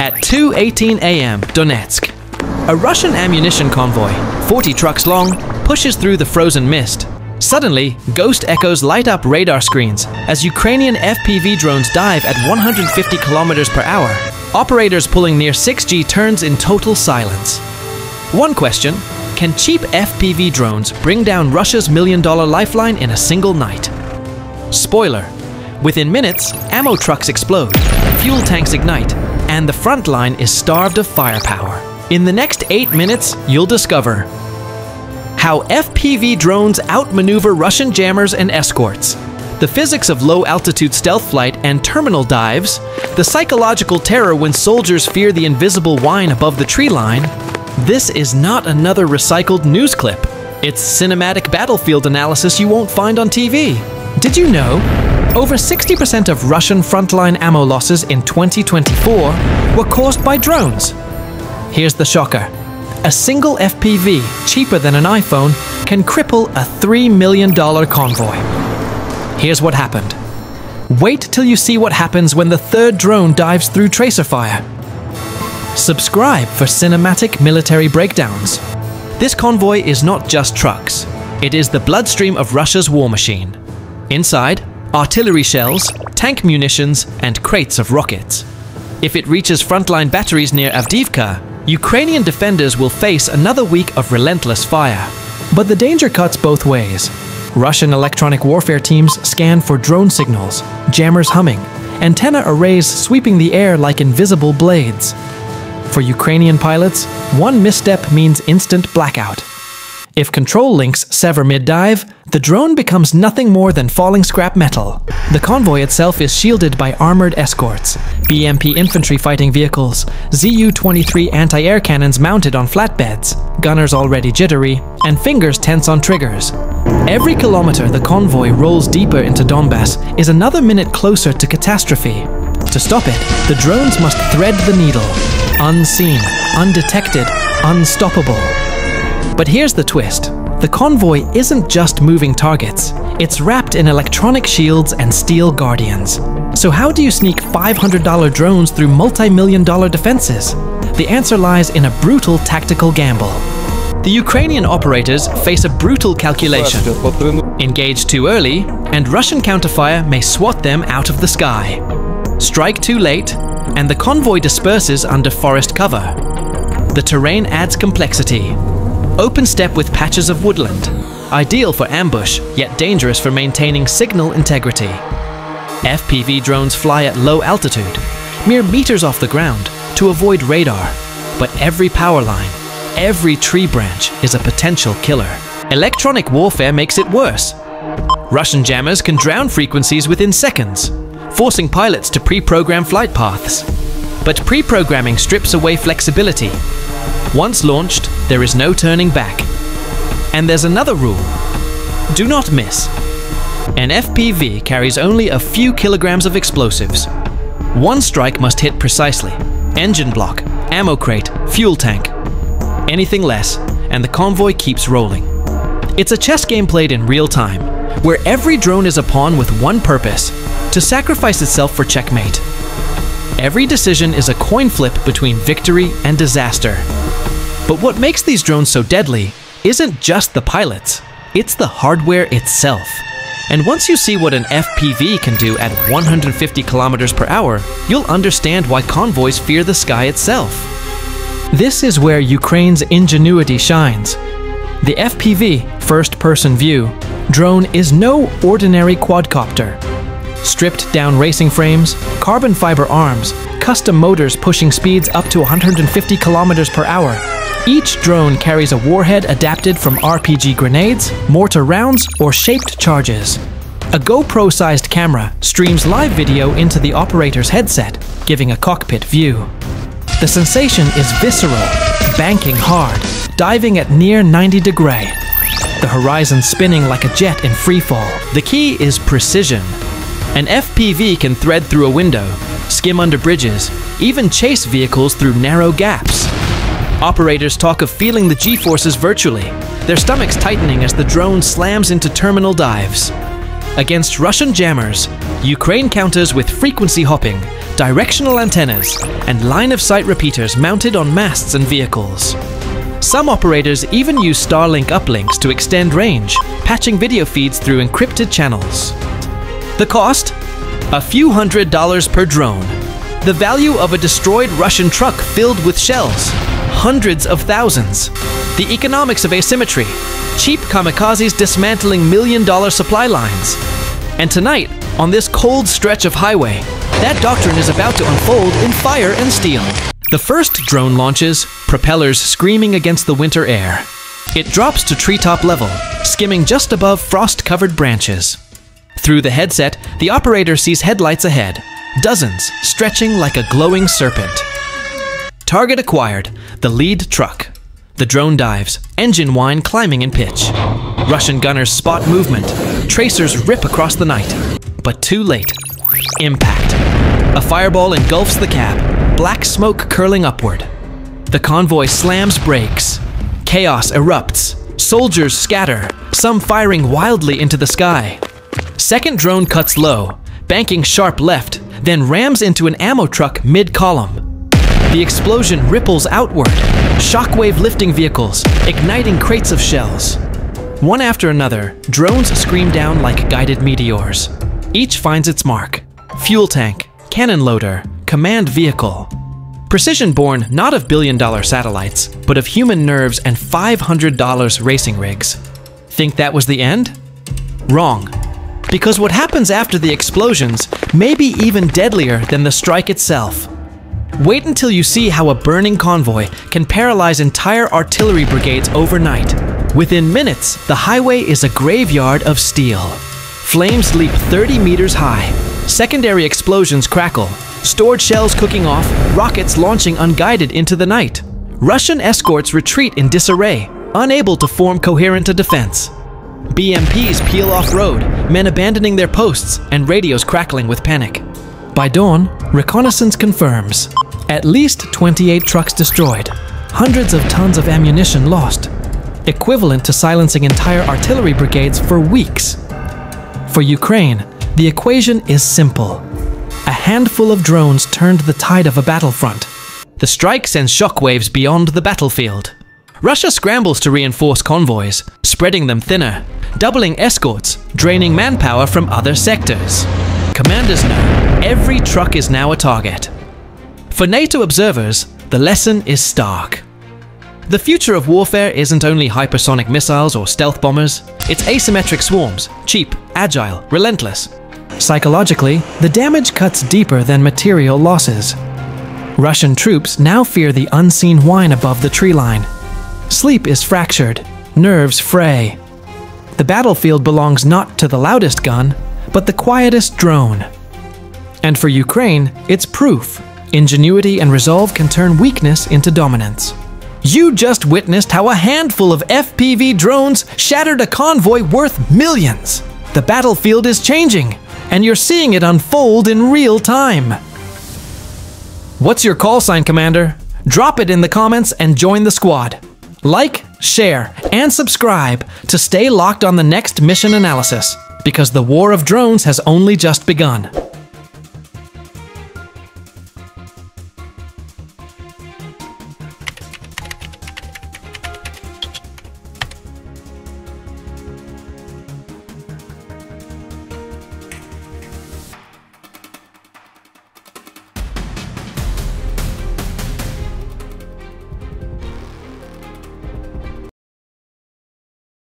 at 2:18 a.m. Donetsk. A Russian ammunition convoy, 40 trucks long, pushes through the frozen mist. Suddenly, ghost echoes light up radar screens as Ukrainian FPV drones dive at 150 kilometers per hour. Operators pulling near 6G turns in total silence. One question Can cheap FPV drones bring down Russia's million dollar lifeline in a single night? Spoiler Within minutes, ammo trucks explode, fuel tanks ignite, and the front line is starved of firepower. In the next 8 minutes, you'll discover how FPV drones outmaneuver Russian jammers and escorts, the physics of low altitude stealth flight and terminal dives, the psychological terror when soldiers fear the invisible whine above the tree line. This is not another recycled news clip. It's cinematic battlefield analysis you won't find on TV. Did you know? Over 60% of Russian frontline ammo losses in 2024 were caused by drones. Here's the shocker a single FPV, cheaper than an iPhone, can cripple a $3 million convoy. Here's what happened. Wait till you see what happens when the third drone dives through tracer fire. Subscribe for cinematic military breakdowns. This convoy is not just trucks, it is the bloodstream of Russia's war machine. Inside, artillery shells, tank munitions, and crates of rockets. If it reaches frontline batteries near Avdiivka, Ukrainian defenders will face another week of relentless fire. But the danger cuts both ways. Russian electronic warfare teams scan for drone signals, jammers humming, antenna arrays sweeping the air like invisible blades. For Ukrainian pilots, one misstep means instant blackout. If control links sever mid dive, the drone becomes nothing more than falling scrap metal. The convoy itself is shielded by armored escorts, BMP infantry fighting vehicles, ZU 23 anti air cannons mounted on flatbeds, gunners already jittery, and fingers tense on triggers. Every kilometer the convoy rolls deeper into Donbass is another minute closer to catastrophe. To stop it, the drones must thread the needle. Unseen, undetected, unstoppable. But here's the twist. The convoy isn't just moving targets, it's wrapped in electronic shields and steel guardians. So how do you sneak $500 drones through multi-million dollar defenses? The answer lies in a brutal tactical gamble. The Ukrainian operators face a brutal calculation. Engage too early, and Russian counterfire may swat them out of the sky. Strike too late, and the convoy disperses under forest cover. The terrain adds complexity, Open steppe with patches of woodland, ideal for ambush, yet dangerous for maintaining signal integrity. FPV drones fly at low altitude, mere meters off the ground, to avoid radar. But every power line, every tree branch is a potential killer. Electronic warfare makes it worse. Russian jammers can drown frequencies within seconds, forcing pilots to pre-program flight paths. But pre-programming strips away flexibility, once launched, there is no turning back. And there's another rule. Do not miss. An FPV carries only a few kilograms of explosives. One strike must hit precisely. Engine block, ammo crate, fuel tank. Anything less, and the convoy keeps rolling. It's a chess game played in real time, where every drone is a pawn with one purpose to sacrifice itself for checkmate. Every decision is a coin flip between victory and disaster. But what makes these drones so deadly isn't just the pilots, it's the hardware itself. And once you see what an FPV can do at 150 kilometers per hour, you'll understand why convoys fear the sky itself. This is where Ukraine's ingenuity shines. The FPV, first person view, drone is no ordinary quadcopter. Stripped down racing frames, carbon fiber arms, custom motors pushing speeds up to 150 kilometers per hour, each drone carries a warhead adapted from RPG grenades, mortar rounds, or shaped charges. A GoPro sized camera streams live video into the operator's headset, giving a cockpit view. The sensation is visceral, banking hard, diving at near 90 degree. The horizon spinning like a jet in freefall. The key is precision. An FPV can thread through a window, skim under bridges, even chase vehicles through narrow gaps. Operators talk of feeling the G-forces virtually, their stomachs tightening as the drone slams into terminal dives. Against Russian jammers, Ukraine counters with frequency hopping, directional antennas, and line of sight repeaters mounted on masts and vehicles. Some operators even use Starlink uplinks to extend range, patching video feeds through encrypted channels. The cost? A few hundred dollars per drone. The value of a destroyed Russian truck filled with shells? Hundreds of thousands. The economics of asymmetry. Cheap kamikazes dismantling million dollar supply lines. And tonight, on this cold stretch of highway, that doctrine is about to unfold in fire and steel. The first drone launches, propellers screaming against the winter air. It drops to treetop level, skimming just above frost covered branches. Through the headset, the operator sees headlights ahead, dozens stretching like a glowing serpent. Target acquired, the lead truck. The drone dives, engine whine climbing in pitch. Russian gunners spot movement, tracers rip across the night. But too late. Impact. A fireball engulfs the cab, black smoke curling upward. The convoy slams brakes. Chaos erupts. Soldiers scatter, some firing wildly into the sky. Second drone cuts low, banking sharp left, then rams into an ammo truck mid column. The explosion ripples outward, shockwave lifting vehicles, igniting crates of shells. One after another, drones scream down like guided meteors. Each finds its mark fuel tank, cannon loader, command vehicle. Precision born not of billion dollar satellites, but of human nerves and $500 racing rigs. Think that was the end? Wrong. Because what happens after the explosions may be even deadlier than the strike itself. Wait until you see how a burning convoy can paralyze entire artillery brigades overnight. Within minutes, the highway is a graveyard of steel. Flames leap 30 meters high. Secondary explosions crackle. Stored shells cooking off, rockets launching unguided into the night. Russian escorts retreat in disarray, unable to form coherent a defense. BMPs peel off road, men abandoning their posts, and radios crackling with panic. By dawn, reconnaissance confirms at least 28 trucks destroyed, hundreds of tons of ammunition lost, equivalent to silencing entire artillery brigades for weeks. For Ukraine, the equation is simple. A handful of drones turned the tide of a battlefront. The strike sends shockwaves beyond the battlefield. Russia scrambles to reinforce convoys, spreading them thinner, doubling escorts, draining manpower from other sectors. Commanders know every truck is now a target. For NATO observers, the lesson is stark. The future of warfare isn't only hypersonic missiles or stealth bombers, it's asymmetric swarms, cheap, agile, relentless. Psychologically, the damage cuts deeper than material losses. Russian troops now fear the unseen whine above the tree line. Sleep is fractured, nerves fray. The battlefield belongs not to the loudest gun, but the quietest drone. And for Ukraine, it's proof ingenuity and resolve can turn weakness into dominance. You just witnessed how a handful of FPV drones shattered a convoy worth millions. The battlefield is changing, and you're seeing it unfold in real time. What's your call sign, Commander? Drop it in the comments and join the squad. Like, share, and subscribe to stay locked on the next mission analysis, because the war of drones has only just begun.